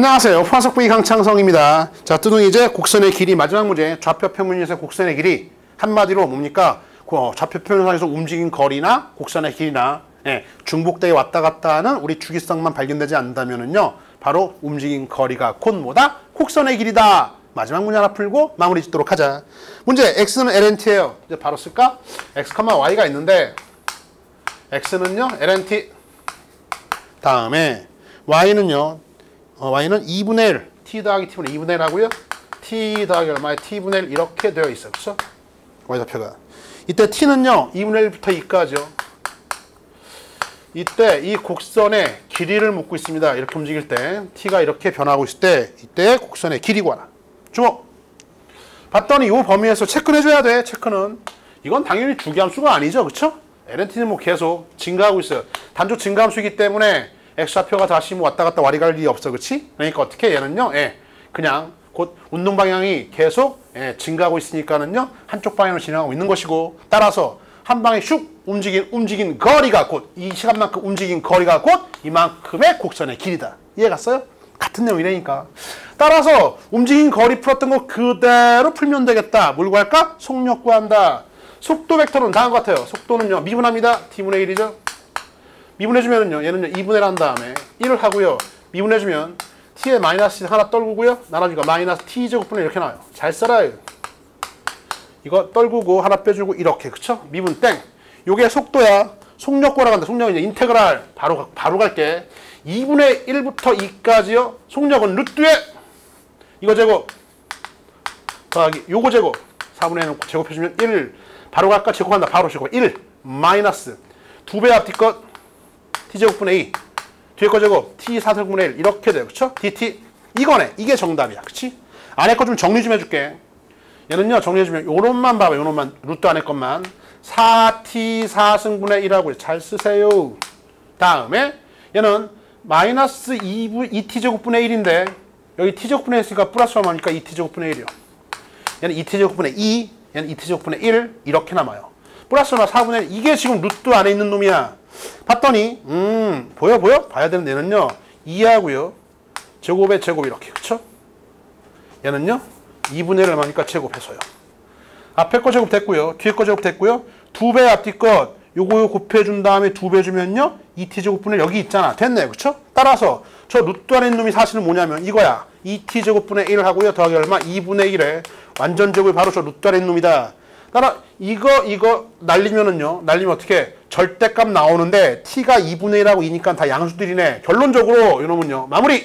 안녕하세요. 화석부의 강창성입니다. 자, 뜨둥이 이제 곡선의 길이 마지막 문제. 좌표 평면에서 곡선의 길이 한마디로 뭡니까? 그 좌표 평면상에서 움직인 거리나 곡선의 길이나 예, 중복되게 왔다 갔다 하는 우리 주기성만 발견되지 않는다면은요. 바로 움직인 거리가 곧 뭐다? 곡선의 길이다. 마지막 문제 하나 풀고 마무리 짓도록 하자. 문제 x는 lnt예요. 이제 바로 쓸까? x, y가 있는데 x는요 lnt 다음에 y는요 어, y는 2분의 1, t 더하기 t분의 2분의 1 하고요. t 더하기 얼마에 t분의 1 이렇게 되어 있어요. 그렇죠? y좌표가. 이때 t는요. 2분의 1부터 2까지요. 이때 이 곡선의 길이를 묻고 있습니다. 이렇게 움직일 때 t가 이렇게 변하고 있을 때 이때 곡선의 길이 구하라. 주목. 봤더니 이 범위에서 체크를 해줘야 돼. 체크는. 이건 당연히 주기함수가 아니죠. 그렇죠? LNT는 뭐 계속 증가하고 있어요. 단조 증가함수이기 때문에 X좌표가 다시 뭐 왔다 갔다 와리 갈 일이 없어. 그렇지? 그러니까 어떻게 얘는요. 예. 그냥 곧 운동 방향이 계속 예, 증가하고 있으니까는요. 한쪽 방향으로 진행하고 있는 것이고 따라서 한 방에 슉 움직인 움직인 거리가 곧 이 시간만큼 움직인 거리가 곧 이만큼의 곡선의 길이다. 이해 갔어요? 같은 내용이라니까. 따라서 움직인 거리 풀었던 거 그대로 풀면 되겠다. 뭘 구할까? 속력 구한다. 속도 벡터는 다음과 같아요. 속도는요. 미분합니다. t분의 1이죠. 미분해주면은요. 얘는요. 2분의 1한 다음에 1을 하고요. 미분해주면 t에 마이너스 하나 떨구고요. 나눠주니까 마이너스 t제곱분의 이렇게 나와요. 잘 써라요. 이거 떨구고 하나 빼주고 이렇게 그쵸? 미분 땡. 요게 속도야. 속력고라고 한다. 속력은 이제 인테그랄 바로 바로 갈게. 2분의 1부터 2까지요. 속력은 루트에 이거 제곱 더하기 요거 제곱 4분의 1 제곱해주면 1 바로 갈까? 제곱한다. 바로 제곱 1 마이너스 2배 앞뒤 것 t제곱분의 2 뒤에 거 제곱 t 4세분의 1 이렇게 돼요. 그쵸? dt 이거네. 이게 정답이야. 그치? 안에 거 좀 정리 좀 해줄게. 얘는요 정리해주면 요런만 봐봐 요런만 루트 안에 것만 4t 4승분의 1하고 잘 쓰세요 다음에 얘는 마이너스 2부, 2t제곱분의 1인데 여기 t제곱분의 1 있으니까 플러스 얼마니까 2t제곱분의 1이요 얘는 2t제곱분의 2 얘는 2t제곱분의 1 이렇게 남아요 플러스 얼마 4분의 1 이게 지금 루트 안에 있는 놈이야 봤더니 음 보여 보여? 봐야 되는 얘는요 2하고요 제곱의 제곱 이렇게 그쵸? 얘는요 2분의 1 얼마니까 제곱해서요. 앞에 거 제곱 됐고요. 뒤에 거 제곱 됐고요. 두 배 앞뒤 것 요거 곱해준 다음에 두 배 주면요. 2t 제곱분의 여기 있잖아. 됐네요. 그쵸? 따라서 저 루트 안에 있는 놈이 사실은 뭐냐면 이거야. 2t 제곱분의 1 하고요. 더하기 얼마? 2분의 1에 완전 제곱이 바로 저 루트 안에 있는 놈이다. 따라 이거 이거 날리면은요. 날리면 어떻게 절대값 나오는데 t가 2분의 1하고 2니까 다 양수들이네. 결론적으로 요놈은요. 마무리!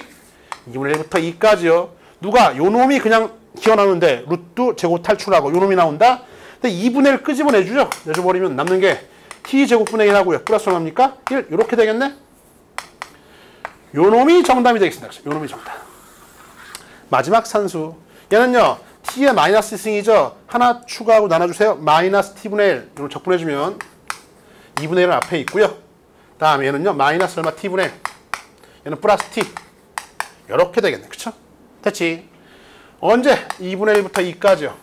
2분의 1부터 2까지요. 누가 요 놈이 그냥 기어나오는데 루트 제곱 탈출하고 요 놈이 나온다. 근데 2분의 1 끄집어내 주죠. 내줘 버리면 남는 게 t제곱분의 1 하고요. 플러스 얼마입니까? 1 이렇게 되겠네. 요 놈이 정답이 되겠습니다. 요 놈이 정답. 마지막 산수. 얘는요. T의 마이너스 승이죠. 하나 추가하고 나눠주세요. 마이너스 t분의 1. 이걸 적분해주면 2분의 1은 앞에 있고요. 다음 얘는요. 마이너스 얼마 t분의 1. 얘는 플러스 t. 이렇게 되겠네. 그쵸? 됐지? 언제? 2분의 1부터 2까지요.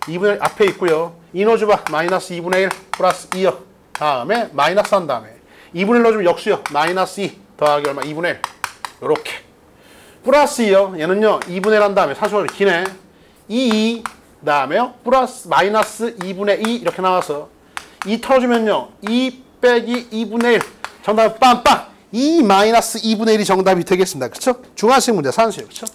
2분의 1 앞에 있고요. 이 넣어줘봐. 마이너스 2분의 1 플러스 2요. 다음에 마이너스 한 다음에 2분의 1 넣어주면 역수요. 마이너스 2 더하기 얼마? 2분의 1. 요렇게. 플러스 2요. 얘는요. 2분의 1 한 다음에 사수가 기네. 2, 2 다음에요. 플러스 마이너스 2분의 2 이렇게 나와서 2 털어주면요. 2 빼기 2분의 1. 정답은 빵빵. 2 마이너스 2분의 1이 정답이 되겠습니다. 그쵸? 중간식 문제 산수요. 그쵸?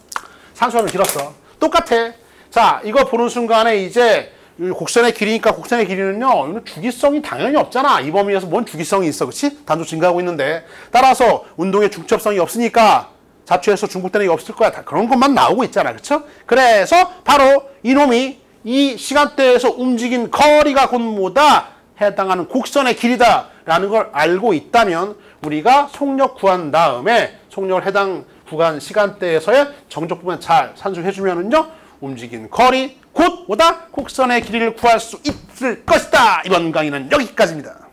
산수하면 길었어. 똑같아. 자, 이거 보는 순간에 이제 곡선의 길이니까 곡선의 길이는요. 주기성이 당연히 없잖아. 이 범위에서 뭔 주기성이 있어. 그치? 단조 증가하고 있는데. 따라서 운동의 중첩성이 없으니까 잡초에서 중복되는 게 없을 거야. 다 그런 것만 나오고 있잖아. 그쵸? 그래서 바로 이놈이 이 시간대에서 움직인 거리가 곧 뭐다? 해당하는 곡선의 길이다. 라는 걸 알고 있다면 우리가 속력 구한 다음에 속력을 해당 구간 시간대에서의 정적 부분 잘 산수해주면은요 움직인 거리 곧 오다 곡선의 길이를 구할 수 있을 것이다. 이번 강의는 여기까지입니다.